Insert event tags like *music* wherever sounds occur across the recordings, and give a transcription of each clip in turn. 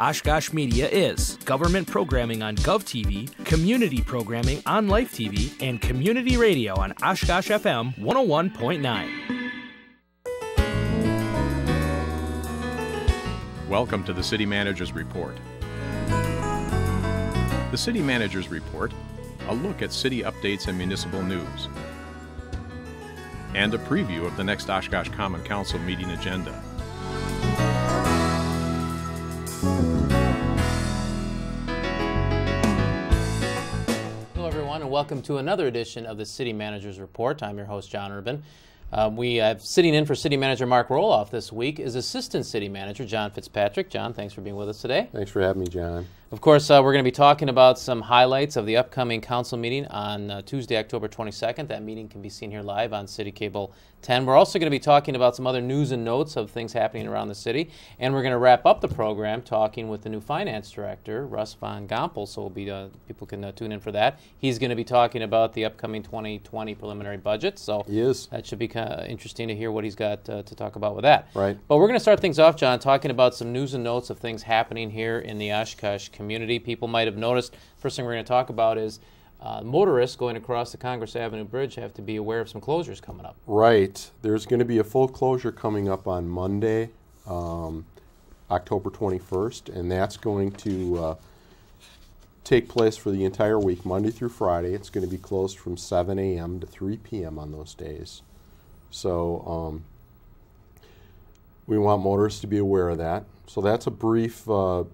Oshkosh Media is government programming on GovTV, community programming on Life TV, and community radio on Oshkosh FM 101.9. Welcome to the City Manager's Report. The City Manager's Report, a look at city updates and municipal news, and a preview of the next Oshkosh Common Council meeting agenda. Welcome to another edition of the City Manager's Report. I'm your host, John Urban. Uh, we have sitting in for City Manager Mark Roloff this week is Assistant City Manager John Fitzpatrick. John, thanks for being with us today. Thanks for having me, John. Of course, uh, we're going to be talking about some highlights of the upcoming council meeting on uh, Tuesday, October 22nd. That meeting can be seen here live on City Cable 10. We're also going to be talking about some other news and notes of things happening around the city. And we're going to wrap up the program talking with the new finance director, Russ Van Gompel. So we'll be, uh, people can uh, tune in for that. He's going to be talking about the upcoming 2020 preliminary budget. So yes. that should be kind of interesting to hear what he's got uh, to talk about with that. Right. But we're going to start things off, John, talking about some news and notes of things happening here in the Oshkosh community. People might have noticed. First thing we're going to talk about is uh, motorists going across the Congress Avenue Bridge have to be aware of some closures coming up. Right. There's going to be a full closure coming up on Monday, um, October 21st, and that's going to uh, take place for the entire week, Monday through Friday. It's going to be closed from 7 a.m. to 3 p.m. on those days. So um, we want motorists to be aware of that. So that's a brief uh,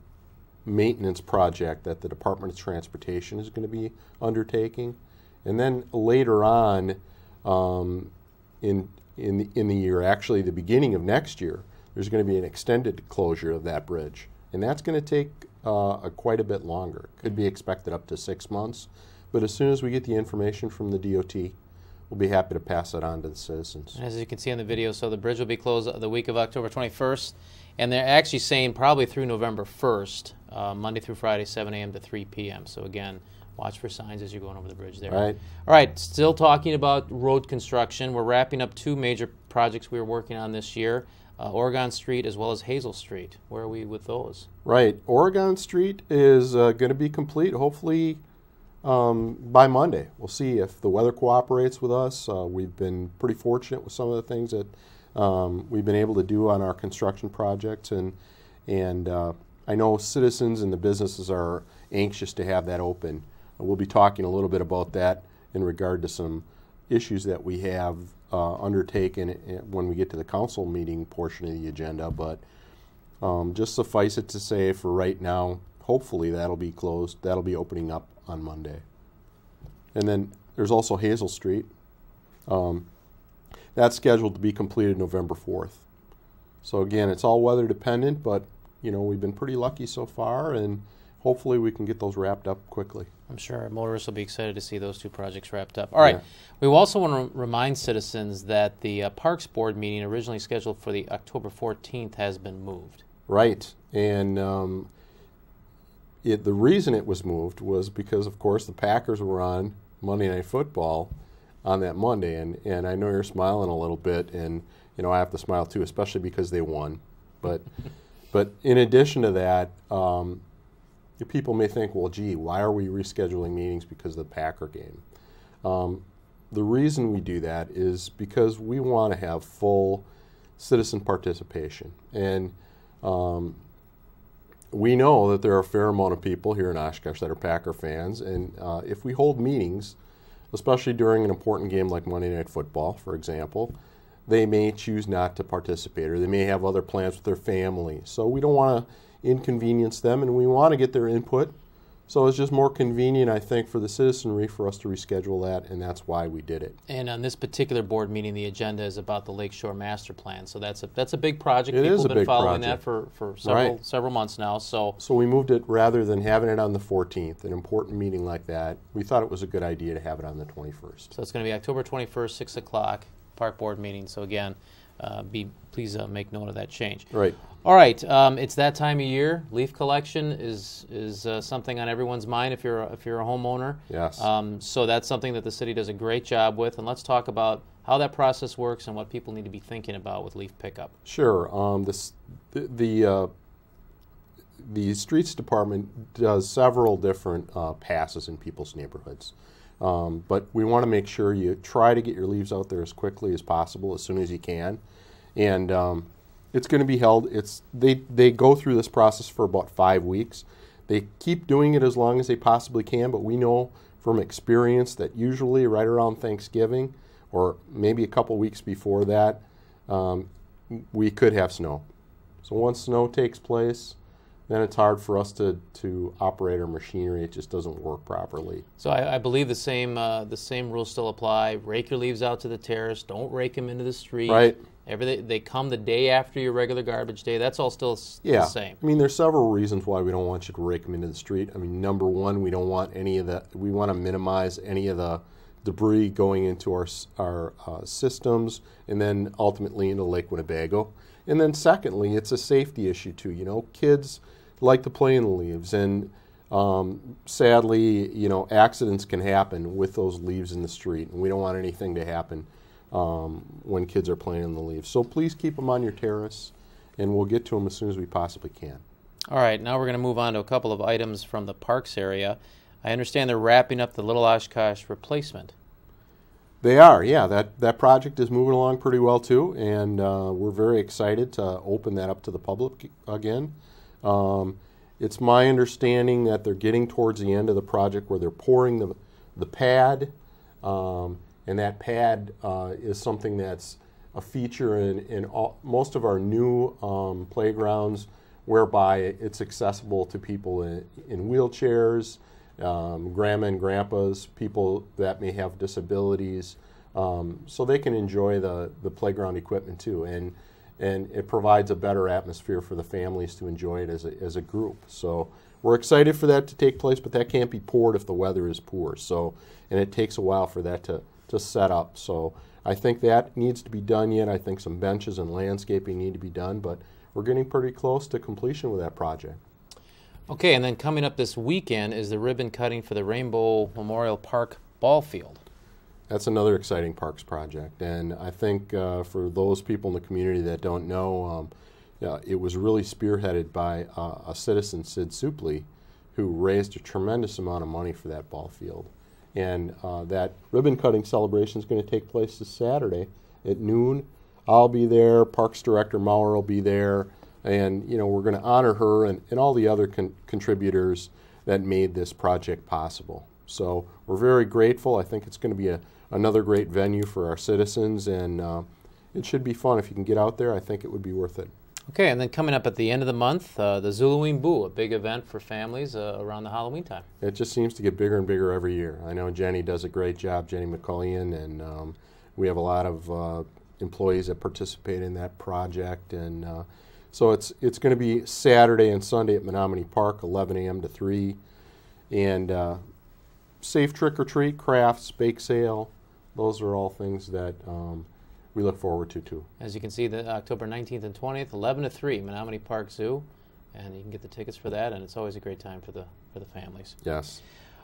maintenance project that the Department of Transportation is going to be undertaking. And then later on, um, in in the, in the year, actually the beginning of next year, there's going to be an extended closure of that bridge, and that's going to take uh, a, quite a bit longer. Could be expected up to six months, but as soon as we get the information from the DOT, we'll be happy to pass it on to the citizens. As you can see on the video, so the bridge will be closed the week of October 21st, and they're actually saying probably through November 1st, uh, Monday through Friday, 7 a.m. to 3 p.m. So again, watch for signs as you're going over the bridge there. Right. All right, still talking about road construction. We're wrapping up two major projects we were working on this year. Uh, Oregon Street as well as Hazel Street. Where are we with those? Right. Oregon Street is uh, going to be complete hopefully um, by Monday. We'll see if the weather cooperates with us. Uh, we've been pretty fortunate with some of the things that um, we've been able to do on our construction projects, and and uh, I know citizens and the businesses are anxious to have that open. We'll be talking a little bit about that in regard to some issues that we have uh, undertaken uh, when we get to the council meeting portion of the agenda, but. Um, just suffice it to say, for right now, hopefully that'll be closed. That'll be opening up on Monday. And then there's also Hazel Street. Um, that's scheduled to be completed November 4th. So again, it's all weather dependent, but you know we've been pretty lucky so far, and hopefully we can get those wrapped up quickly. I'm sure motorists will be excited to see those two projects wrapped up. All right. Yeah. We also want to remind citizens that the uh, Parks Board meeting, originally scheduled for the October 14th, has been moved. Right, and um, it, the reason it was moved was because, of course, the Packers were on Monday Night Football on that Monday, and, and I know you're smiling a little bit, and you know I have to smile too, especially because they won. But *laughs* but in addition to that, um, people may think, well, gee, why are we rescheduling meetings because of the Packer game? Um, the reason we do that is because we want to have full citizen participation, and um, we know that there are a fair amount of people here in Oshkosh that are Packer fans, and uh, if we hold meetings, especially during an important game like Monday Night Football, for example, they may choose not to participate or they may have other plans with their family. So we don't want to inconvenience them and we want to get their input. So it's just more convenient, I think, for the citizenry for us to reschedule that, and that's why we did it. And on this particular board meeting, the agenda is about the Lakeshore Master Plan. So that's a that's a big project. It People is have been big following project. that for, for several Right. several months now. So So we moved it rather than having it on the 14th, an important meeting like that. We thought it was a good idea to have it on the 21st. So it's going to be October 21st, 6 o'clock, Park Board meeting. So again, uh, be please uh, make note of that change. Right. All right, um, it's that time of year. Leaf collection is is uh, something on everyone's mind if you're a, if you're a homeowner. Yes. Um, so that's something that the city does a great job with, and let's talk about how that process works and what people need to be thinking about with leaf pickup. Sure. Um, this, the the, uh, the streets department does several different uh, passes in people's neighborhoods. Um, but we want to make sure you try to get your leaves out there as quickly as possible, as soon as you can. And um, it's going to be held. It's they they go through this process for about five weeks. They keep doing it as long as they possibly can, but we know from experience that usually right around Thanksgiving or maybe a couple weeks before that, um, we could have snow. So once snow takes place, then it's hard for us to, to operate our machinery. It just doesn't work properly. So I, I believe the same uh, the same rules still apply. Rake your leaves out to the terrace. Don't rake them into the street. Right. Everything they come the day after your regular garbage day. That's all still Yeah. the same. I mean, there's several reasons why we don't want you to rake them into the street. I mean, number one, we don't want any of that. We want to minimize any of the debris going into our our uh, systems and then ultimately into Lake Winnebago. And then secondly, it's a safety issue too. You know, kids like to play in the leaves, and um, sadly, you know, accidents can happen with those leaves in the street, and we don't want anything to happen um, when kids are playing in the leaves. So please keep them on your terrace, and we'll get to them as soon as we possibly can. All right, now we're going to move on to a couple of items from the parks area. I understand they're wrapping up the Little Oshkosh replacement. They are, yeah. That that project is moving along pretty well too, and uh, we're very excited to open that up to the public again. Um, it's my understanding that they're getting towards the end of the project where they're pouring the the pad, um, and that pad uh, is something that's a feature in in all, most of our new um, playgrounds, whereby it's accessible to people in, in wheelchairs um, grandma and grandpas, people that may have disabilities, um, so they can enjoy the, the playground equipment too. And, and it provides a better atmosphere for the families to enjoy it as a, as a group. So we're excited for that to take place, but that can't be poured if the weather is poor. So, and it takes a while for that to, to set up. So I think that needs to be done yet. I think some benches and landscaping need to be done, but we're getting pretty close to completion with that project. Okay, and then coming up this weekend is the ribbon cutting for the Rainbow Memorial Park ball field. That's another exciting parks project, and I think uh, for those people in the community that don't know, um, yeah, it was really spearheaded by uh, a citizen, Sid Supley, who raised a tremendous amount of money for that ball field. And uh, that ribbon cutting celebration is going to take place this Saturday at noon. I'll be there. Parks Director Maurer will be there, and you know we're going to honor her and, and all the other con- contributors that made this project possible. So we're very grateful. I think it's going to be a, another great venue for our citizens, and uh, it should be fun if you can get out there. I think it would be worth it. Okay, and then coming up at the end of the month, uh, the Zooloween Boo, a big event for families uh, around the Halloween time. It just seems to get bigger and bigger every year. I know Jenny does a great job, Jenny McCullion, and um, we have a lot of uh, employees that participate in that project. And uh, so it's it's going to be Saturday and Sunday at Menominee Park, 11 a.m. to 3, and uh, safe trick or treat, crafts, bake sale. Those are all things that um, we look forward to too. As you can see, the October 19th and 20th, 11 to 3, Menominee Park Zoo, and you can get the tickets for that, and it's always a great time for the for the families. Yes.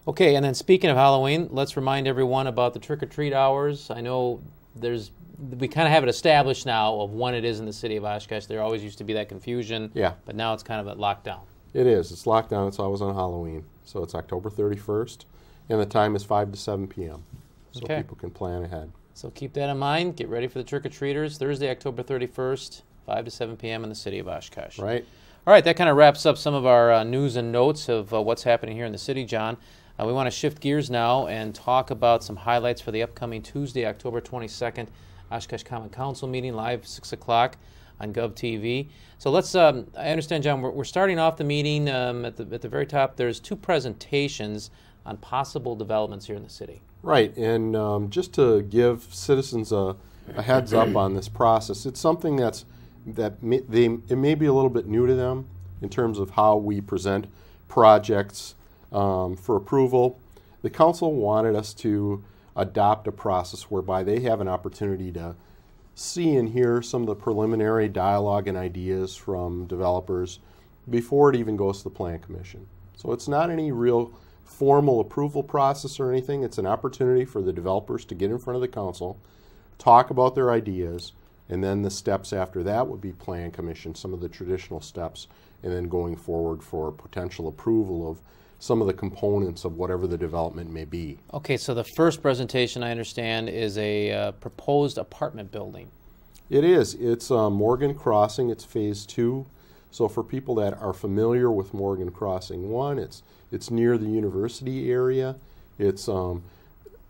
Okay, and then speaking of Halloween, let's remind everyone about the trick or treat hours. I know there's we kind of have it established now of when it is in the city of Oshkosh. There always used to be that confusion. Yeah. But now it's kind of at lockdown. It is. It's locked down. It's always on Halloween. So it's October 31st, and the time is 5 to 7 p.m. So Okay. people can plan ahead. So keep that in mind. Get ready for the trick or treaters Thursday, October 31st, 5 to 7 p.m. in the city of Oshkosh. Right? All right, that kind of wraps up some of our uh, news and notes of uh, what's happening here in the city, John. Uh, we want to shift gears now and talk about some highlights for the upcoming Tuesday, October 22nd, Oshkosh Common Council meeting, live 6 o'clock on GovTV. So let's, um, I understand, John, we're, we're starting off the meeting um, at, the, at the very top. There's two presentations on possible developments here in the city. Right. And um, just to give citizens a, a heads up on this process, it's something that's that may, they it may be a little bit new to them in terms of how we present projects um, for approval. The council wanted us to adopt a process whereby they have an opportunity to see and hear some of the preliminary dialogue and ideas from developers before it even goes to the plan commission. So it's not any real formal approval process or anything. It's an opportunity for the developers to get in front of the council, talk about their ideas, And then the steps after that would be Plan Commission, some of the traditional steps, and then going forward for potential approval of some of the components of whatever the development may be. Okay, so the first presentation I understand is a uh, proposed apartment building. It is. It's uh, Morgan Crossing. It's phase two. So for people that are familiar with Morgan Crossing One, it's it's near the university area. It's um,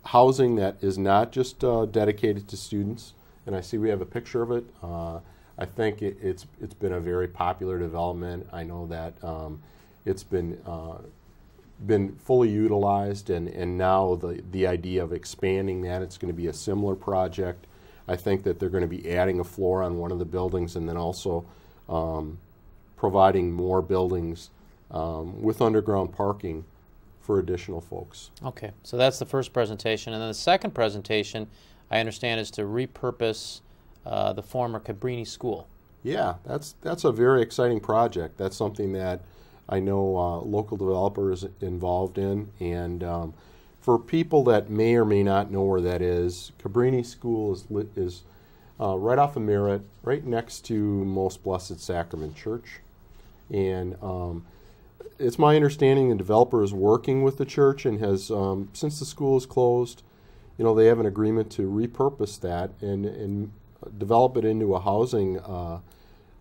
housing that is not just uh, dedicated to students. And I see we have a picture of it. Uh, I think it, it's it's been a very popular development. I know that um, it's been uh, been fully utilized, and, and now the the idea of expanding that it's going to be a similar project. I think that they're going to be adding a floor on one of the buildings, and then also um, providing more buildings um, with underground parking for additional folks. Okay, so that's the first presentation. And then the second presentation, I understand, is to repurpose uh, the former Cabrini School. Yeah, that's that's a very exciting project. That's something that I know uh, local developers involved in, and um, for people that may or may not know where that is, Cabrini School is is uh, right off of Merritt, right next to Most Blessed Sacrament Church. And um, it's my understanding the developer is working with the church and has, um, since the school is closed, you know, they have an agreement to repurpose that and, and develop it into a housing uh,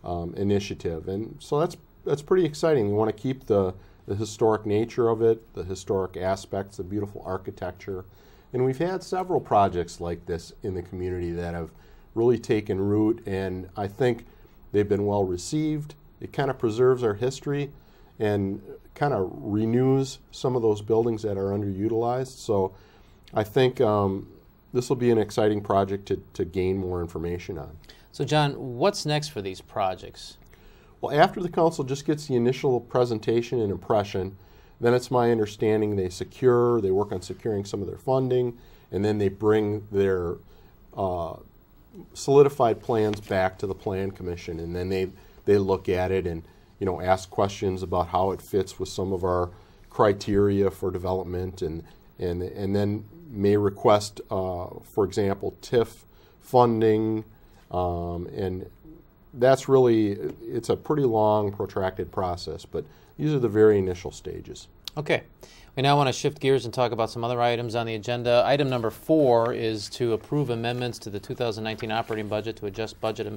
um, initiative. And so that's, that's pretty exciting. We want to keep the, the historic nature of it, the historic aspects, the beautiful architecture. And we've had several projects like this in the community that have really taken root, and I think they've been well received. It kind of preserves our history and kind of renews some of those buildings that are underutilized. So I think um, this will be an exciting project to, to gain more information on. So, John, what's next for these projects? Well, after the council just gets the initial presentation and impression, then it's my understanding they secure, they work on securing some of their funding, and then they bring their uh, solidified plans back to the plan commission, and then they they look at it and you know ask questions about how it fits with some of our criteria for development, and and and then may request, uh, for example, TIF funding, um, and that's really it's a pretty long, protracted process, but these are the very initial stages. Okay. We now want to shift gears and talk about some other items on the agenda. Item number four is to approve amendments to the 2019 operating budget to adjust budget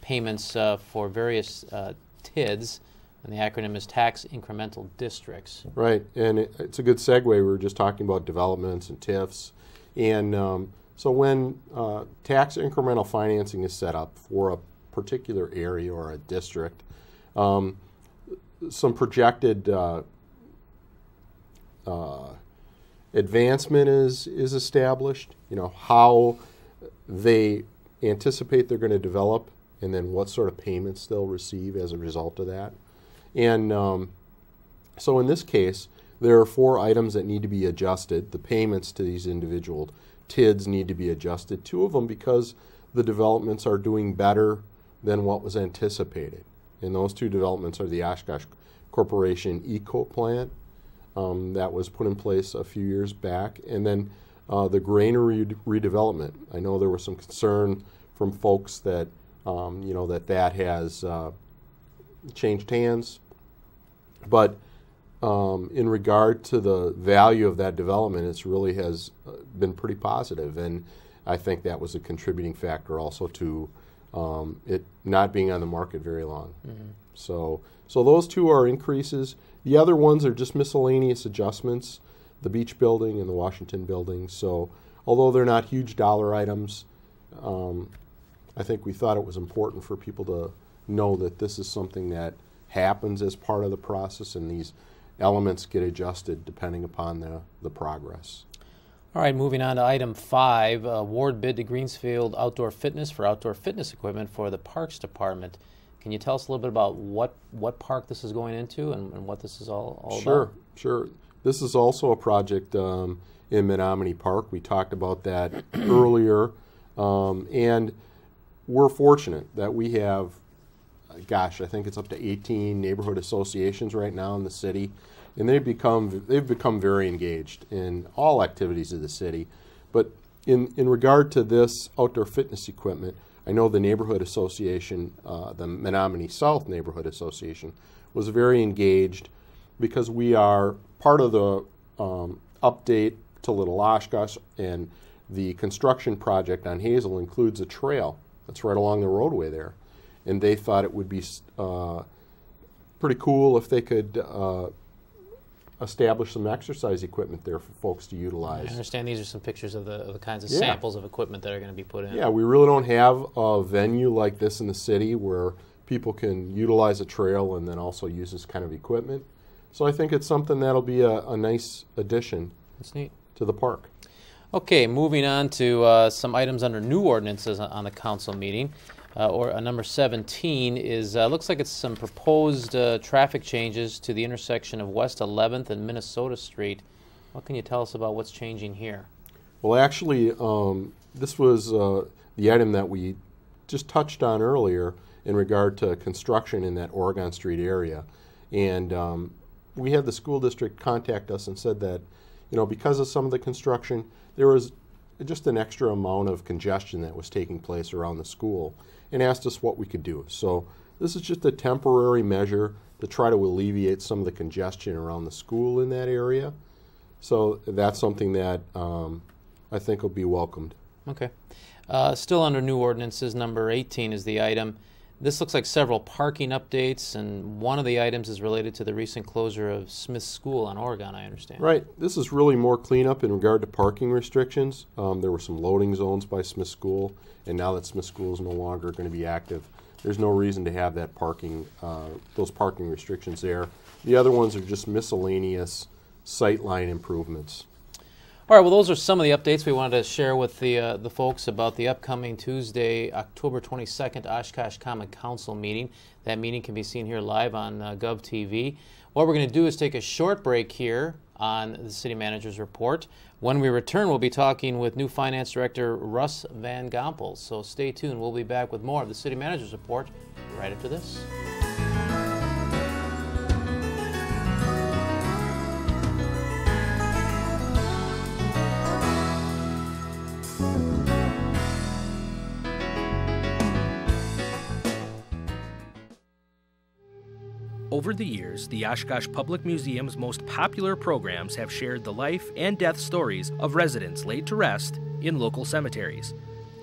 payments uh, for various uh, TIDs, and the acronym is Tax Incremental Districts. Right, and it, it's a good segue. We were just talking about developments and TIFs. And um, so when uh, tax incremental financing is set up for a particular area or a district, um, some projected uh, uh, advancement is is established. You know how they anticipate they're going to develop, and then what sort of payments they'll receive as a result of that. And um, so in this case, there are four items that need to be adjusted. The payments to these individual TIDs need to be adjusted. Two of them because the developments are doing better than what was anticipated. And those two developments are the Oshkosh Corporation Eco plant um, that was put in place a few years back, and then uh, the granary redevelopment. I know there was some concern from folks that um, you know that that has uh, changed hands, but um, in regard to the value of that development, it really has uh, been pretty positive, and I think that was a contributing factor also to um, it not being on the market very long. Mm-hmm. So, so those two are increases. The other ones are just miscellaneous adjustments, the beach building and the Washington building. So, although they're not huge dollar items, um, I think we thought it was important for people to know that this is something that happens as part of the process, and these elements get adjusted depending upon the, the progress. All right, moving on to item five award bid to Greenfields Outdoor Fitness for outdoor fitness equipment for the Parks Department. Can you tell us a little bit about what, what park this is going into and, and what this is all, all sure, about? Sure, sure. This is also a project um, in Menominee Park. We talked about that earlier. Um, and we're fortunate that we have, gosh, I think it's up to 18 neighborhood associations right now in the city. And they've become, they've become very engaged in all activities of the city. But in, in regard to this outdoor fitness equipment, I know the neighborhood association, uh, the Menominee South Neighborhood Association, was very engaged because we are part of the um, update to Little Oshkosh, and the construction project on Hazel includes a trail that's right along the roadway there. And they thought it would be uh, pretty cool if they could uh, establish some exercise equipment there for folks to utilize. I understand these are some pictures of the, of the kinds of Yeah. samples of equipment that are going to be put in. Yeah, we really don't have a venue like this in the city where people can utilize a trail and then also use this kind of equipment. So I think it's something that'll be a, a nice addition That's neat. to the park. Okay, moving on to uh, some items under new ordinances on- the council meeting. Uh, or uh, number 17 is uh, looks like it's some proposed uh, traffic changes to the intersection of West 11th and Minnesota Street. What can you tell us about what's changing here? Well, actually, um, this was uh, the item that we just touched on earlier in regard to construction in that Oregon Street area. And um, we had the school district contact us and said that, you know, because of some of the construction, there was just an extra amount of congestion that was taking place around the school and asked us what we could do. So this is just a temporary measure to try to alleviate some of the congestion around the school in that area. So that's something that um, I think will be welcomed. Okay. Uh, still under new ordinances, number 18 is the item. This looks like several parking updates, and one of the items is related to the recent closure of Smith School on Oregon, I understand. Right. This is really more cleanup in regard to parking restrictions. Um, there were some loading zones by Smith School, and now that Smith School is no longer going to be active, there's no reason to have that parking, uh, those parking restrictions there. The other ones are just miscellaneous sightline improvements. All right, well, those are some of the updates we wanted to share with the, uh, the folks about the upcoming Tuesday, October 22nd Oshkosh Common Council meeting. That meeting can be seen here live on uh, GovTV. What we're going to do is take a short break here on the City Manager's Report. When we return, we'll be talking with new Finance Director Russ Van Gompel. So stay tuned. We'll be back with more of the City Manager's Report right after this. Over the years, the Oshkosh Public Museum's most popular programs have shared the life and death stories of residents laid to rest in local cemeteries.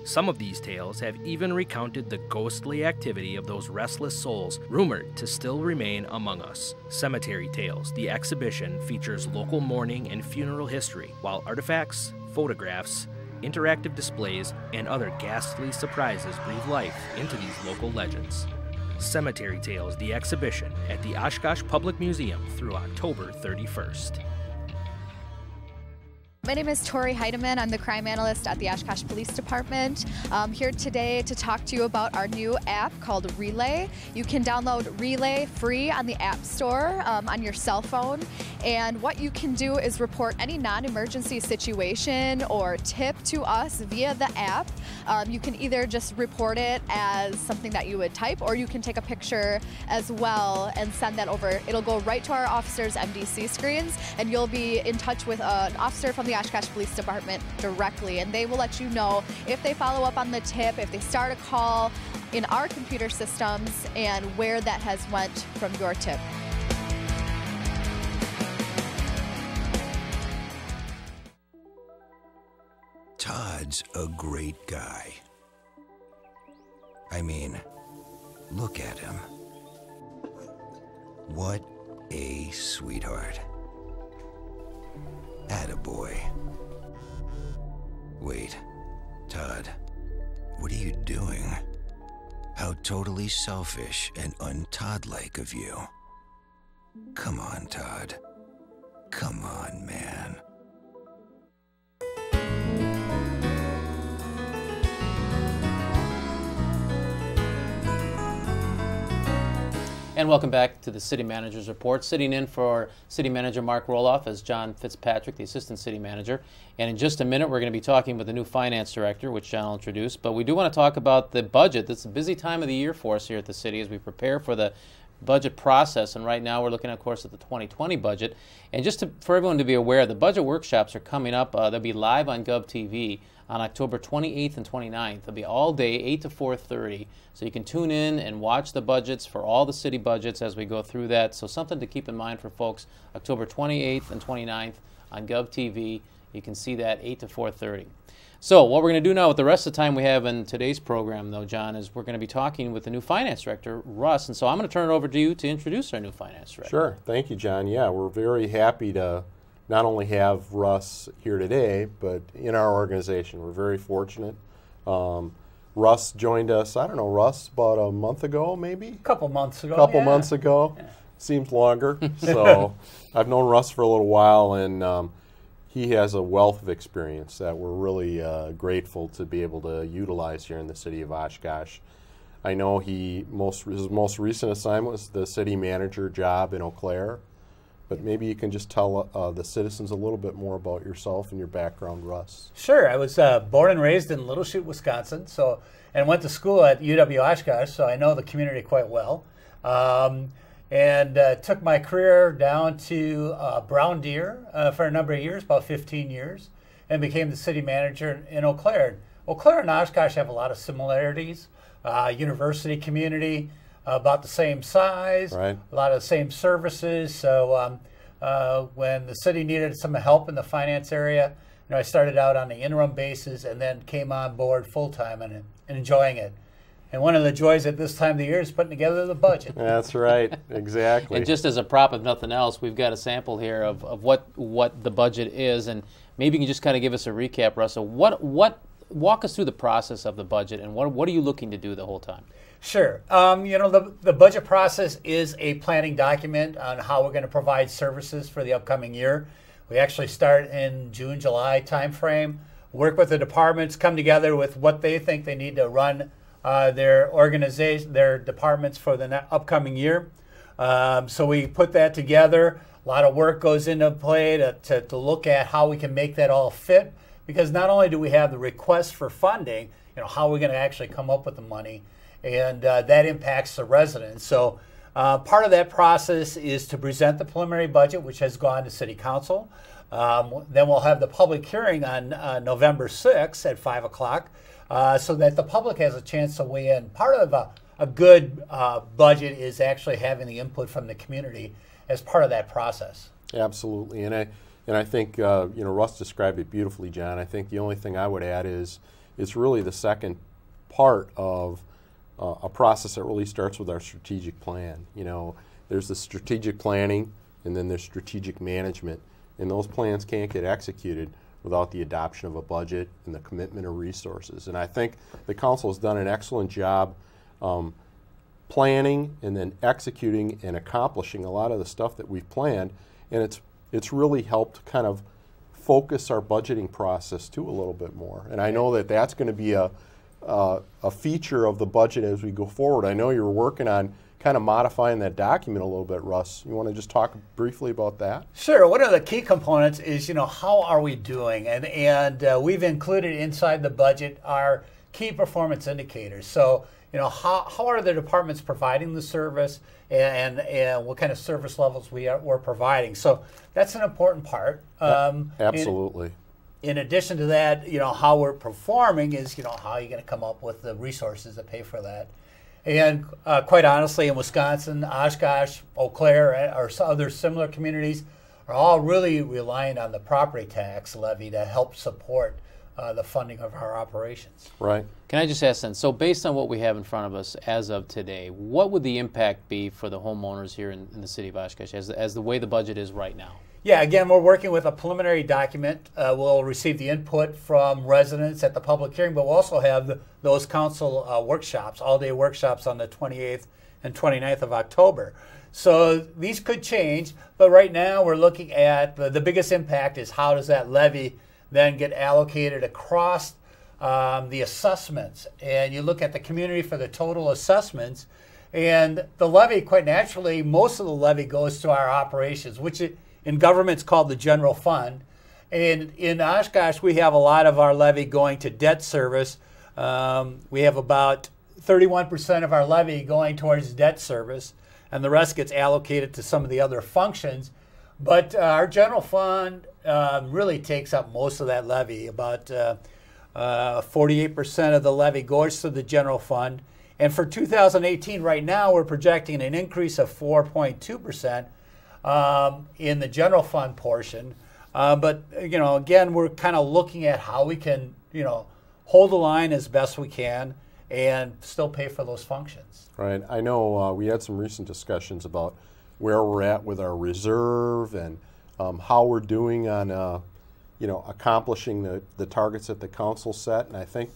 Some of these tales have even recounted the ghostly activity of those restless souls rumored to still remain among us. Cemetery Tales, the exhibition, features local mourning and funeral history, while artifacts, photographs, interactive displays, and other ghastly surprises breathe life into these local legends. Cemetery Tales, the exhibition at the Oshkosh Public Museum through October 31st. My name is Tori Heidemann. I'm the crime analyst at the Oshkosh Police Department. I'm here today to talk to you about our new app called Relay. You can download Relay free on the App Store um, on your cell phone. And what you can do is report any non emergency situation or tip to us via the app. Um, you can either just report it as something that you would type, or you can take a picture as well and send that over. It'll go right to our officers' MDC screens, and you'll be in touch with an officer from the Oshkosh Police Department directly, and they will let you know if they follow up on the tip, if they start a call in our computer systems, and where that has went from your tip. Todd's a great guy. I mean, look at him. What a sweetheart. Attaboy. Wait, Todd, what are you doing? How totally selfish and un-Todd-like of you. Come on, Todd. Come on, man. And welcome back to the City Manager's Report. Sitting in for City Manager Mark Roloff is John Fitzpatrick, the Assistant City Manager. And in just a minute, we're going to be talking with the new Finance Director, which John will introduce. But we do want to talk about the budget. Is a busy time of the year for us here at the city as we prepare for the budget process. And right now, we're looking, of course, at the 2020 budget. And just to, for everyone to be aware, the budget workshops are coming up. Uh, they'll be live on GovTV on October 28th and 29th. They'll be all day, 8 to 4:30. So you can tune in and watch the budgets for all the city budgets as we go through that. So something to keep in mind for folks. October 28th and 29th on GovTV. You can see that 8 to 4:30. So what we're going to do now with the rest of the time we have in today's program, though, John, is we're going to be talking with the new finance director, Russ. And so I'm going to turn it over to you to introduce our new finance director. Sure. Thank you, John. Yeah, we're very happy to not only have Russ here today, but in our organization. We're very fortunate. Um, Russ joined us, I don't know, Russ, about a month ago, maybe? A couple months ago. A couple yeah. months ago. Seems longer. *laughs* so I've known Russ for a little while, and um, he has a wealth of experience that we're really uh, grateful to be able to utilize here in the city of Oshkosh. I know he most his most recent assignment was the city manager job in Eau Claire, but maybe you can just tell uh, the citizens a little bit more about yourself and your background, Russ. Sure. I was uh, born and raised in Little Chute, Wisconsin, so and went to school at UW Oshkosh, so I know the community quite well. Um, and uh, took my career down to uh, Brown Deer uh, for a number of years, about 15 years, and became the city manager in Eau Claire. Eau Claire and Oshkosh have a lot of similarities. Uh, university community, about the same size, Right. a lot of the same services. So um, uh, when the city needed some help in the finance area, you know, I started out on the interim basis and then came on board full time and, and enjoying it. And one of the joys at this time of the year is putting together the budget. That's right, exactly. And just as a prop, if nothing else, we've got a sample here of, of what what the budget is, and maybe you can just kind of give us a recap, Russell. What what walk us through the process of the budget, and what what are you looking to do the whole time? Sure. Um, you know, the, the budget process is a planning document on how we're going to provide services for the upcoming year. We actually start in June, July timeframe, work with the departments, come together with what they think they need to run uh, their organization, their departments for the upcoming year. Um, so we put that together. A lot of work goes into play to, to, to look at how we can make that all fit. Because not only do we have the request for funding, you know, how are we going to actually come up with the money, and uh, that impacts the residents. So uh, part of that process is to present the preliminary budget, which has gone to City Council. Um, then we'll have the public hearing on uh, November 6th at 5 o'clock uh, so that the public has a chance to weigh in. Part of a, a good uh, budget is actually having the input from the community as part of that process. Absolutely, and I and I think uh, you know Russ described it beautifully, John. I think the only thing I would add is it's really the second part of uh, a process that really starts with our strategic plan. You know, there's the strategic planning, and then there's strategic management, and those plans can't get executed without the adoption of a budget and the commitment of resources. And I think the council has done an excellent job. Um, planning and then executing and accomplishing a lot of the stuff that we've planned. And it's it's really helped kind of focus our budgeting process too a little bit more. And I know that that's going to be a uh, a feature of the budget as we go forward. I know you're working on kind of modifying that document a little bit, Russ. You want to just talk briefly about that? Sure. One of the key components is, you know, how are we doing? And and uh, we've included inside the budget our key performance indicators. So, you know, how, how are the departments providing the service and, and what kind of service levels we are, we're providing? So that's an important part. Um, in- Absolutely. in addition to that, you know, how we're performing is, you know, how are you going to come up with the resources to pay for that? And uh, quite honestly, in Wisconsin, Oshkosh, Eau Claire, or other similar communities are all really reliant on the property tax levy to help support uh, the funding of our operations. Right. Can I just ask then? So, based on what we have in front of us as of today, what would the impact be for the homeowners here in, in the city of Oshkosh as, as the way the budget is right now? Yeah, again, we're working with a preliminary document. Uh, we'll receive the input from residents at the public hearing, but we'll also have the, those council uh, workshops, all day workshops on the 28th and 29th of October. So these could change, but right now we're looking at the, the biggest impact is how does that levy then get allocated across um, the assessments. And you look at the community for the total assessments, and the levy, quite naturally, most of the levy goes to our operations, which it, in government's called the general fund. And in Oshkosh, we have a lot of our levy going to debt service. Um, we have about 31% of our levy going towards debt service, and the rest gets allocated to some of the other functions. But uh, our general fund um, really takes up most of that levy. About uh, Uh, 48% of the levy goes to the general fund. And for 2018, right now, we're projecting an increase of 4.2% um, in the general fund portion. Uh, but, you know, again, we're kind of looking at how we can, you know, hold the line as best we can and still pay for those functions. Right. I know uh, we had some recent discussions about where we're at with our reserve and um, how we're doing on, uh, you know, accomplishing the, the targets that the council set. And I think,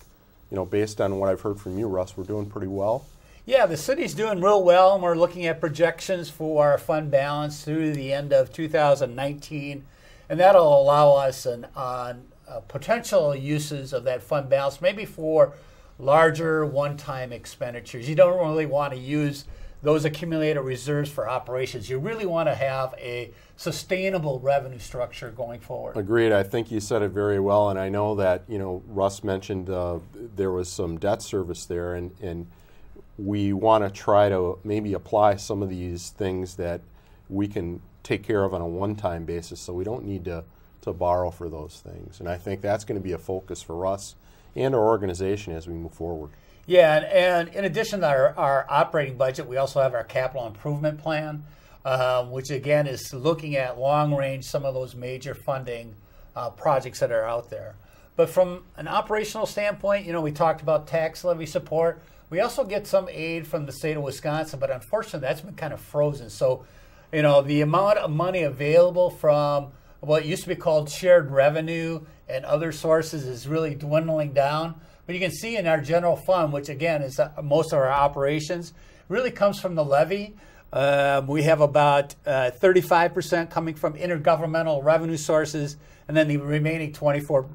you know, based on what I've heard from you, Russ, we're doing pretty well. Yeah, the city's doing real well, and we're looking at projections for our fund balance through the end of 2019, and that'll allow us an, on uh, potential uses of that fund balance, maybe for larger one-time expenditures. You don't really want to use those accumulated reserves for operations. You really want to have a sustainable revenue structure going forward. Agreed. I think you said it very well, and I know that you know Russ mentioned uh, there was some debt service there, and and we want to try to maybe apply some of these things that we can take care of on a one-time basis, so we don't need to to borrow for those things. And I think that's going to be a focus for us and our organization as we move forward. Yeah, and, and in addition to our, our, operating budget, we also have our capital improvement plan, um, which again is looking at long range some of those major funding uh, projects that are out there. But from an operational standpoint, you know, we talked about tax levy support. We also get some aid from the state of Wisconsin, but unfortunately, that's been kind of frozen. So, you know, the amount of money available from what used to be called shared revenue and other sources is really dwindling down. But you can see in our general fund, which again is uh, most of our operations, really comes from the levy. Um, we have about uh, 35% coming from intergovernmental revenue sources, and then the remaining 24%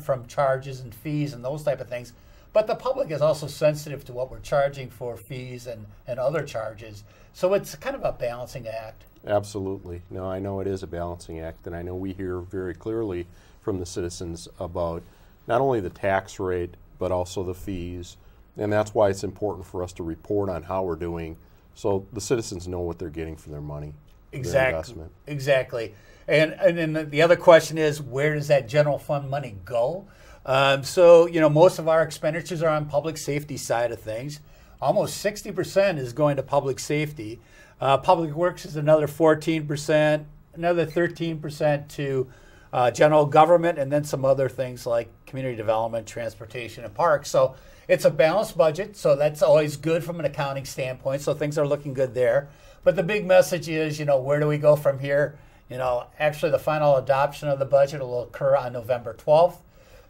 from charges and fees and those type of things. But the public is also sensitive to what we're charging for fees and, and other charges. So it's kind of a balancing act. Absolutely. No, I know it is a balancing act, and I know we hear very clearly from the citizens about not only the tax rate, but also the fees. And that's why it's important for us to report on how we're doing so the citizens know what they're getting for their money. Exactly. Exactly. And, and then the other question is where does that general fund money go? Um, so, you know, most of our expenditures are on public safety side of things. Almost 60% is going to public safety. Uh, public works is another 14%, another 13% to uh, general government, and then some other things like community development, transportation, and parks. So it's a balanced budget, so that's always good from an accounting standpoint. So things are looking good there. But the big message is, you know, where do we go from here? You know, actually, the final adoption of the budget will occur on November 12th.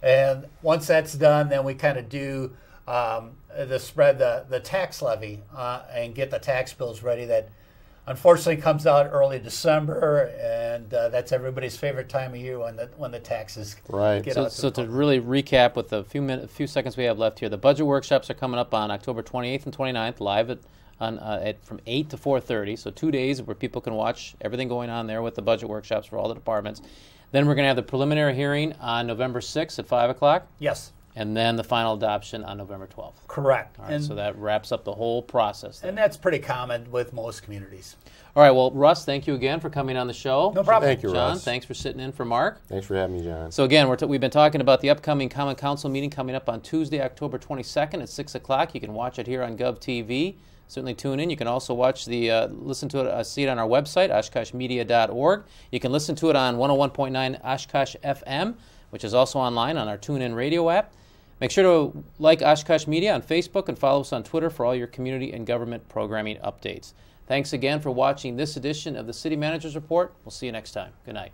And once that's done, then we kind of do um, the spread the, the tax levy uh, and get the tax bills ready that unfortunately comes out early December, and uh, that's everybody's favorite time of year when the when the taxes right. Get so, out. so to really recap, with the few minutes, few seconds we have left here, the budget workshops are coming up on October 28th and 29th, live at. On, uh, at from 8 to 4.30 so two days where people can watch everything going on there with the budget workshops for all the departments then we're going to have the preliminary hearing on november 6th at 5 o'clock yes and then the final adoption on November 12th. Correct. All right, and so that wraps up the whole process. There. And that's pretty common with most communities. All right, well, Russ, thank you again for coming on the show. No problem. Thank you, John, Russ. thanks for sitting in for Mark. Thanks for having me, John. So again, we have been talking about the upcoming Common Council meeting coming up on Tuesday, October 22nd at 6 o'clock. You can watch it here on GovTV. Certainly tune in. You can also watch the, uh, listen to it, uh, see it on our website, oshkoshmedia.org. You can listen to it on 101.9 Oshkosh FM, which is also online on our TuneIn radio app. Make sure to like Oshkosh Media on Facebook and follow us on Twitter for all your community and government programming updates. Thanks again for watching this edition of the City Manager's Report. We'll see you next time. Good night.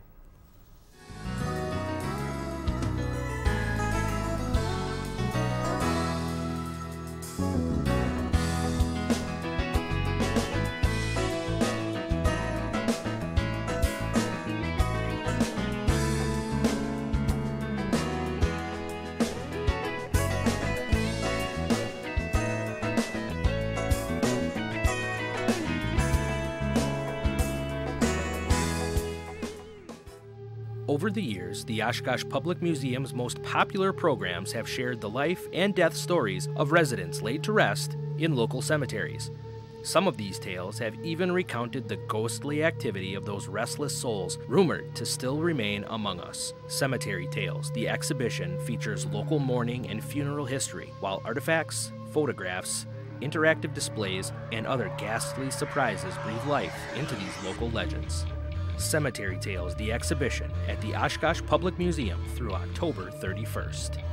Over the years, the Oshkosh Public Museum's most popular programs have shared the life and death stories of residents laid to rest in local cemeteries. Some of these tales have even recounted the ghostly activity of those restless souls rumored to still remain among us. Cemetery Tales, the exhibition, features local mourning and funeral history, while artifacts, photographs, interactive displays, and other ghastly surprises breathe life into these local legends. Cemetery Tales, the exhibition, at the Oshkosh Public Museum through October 31st.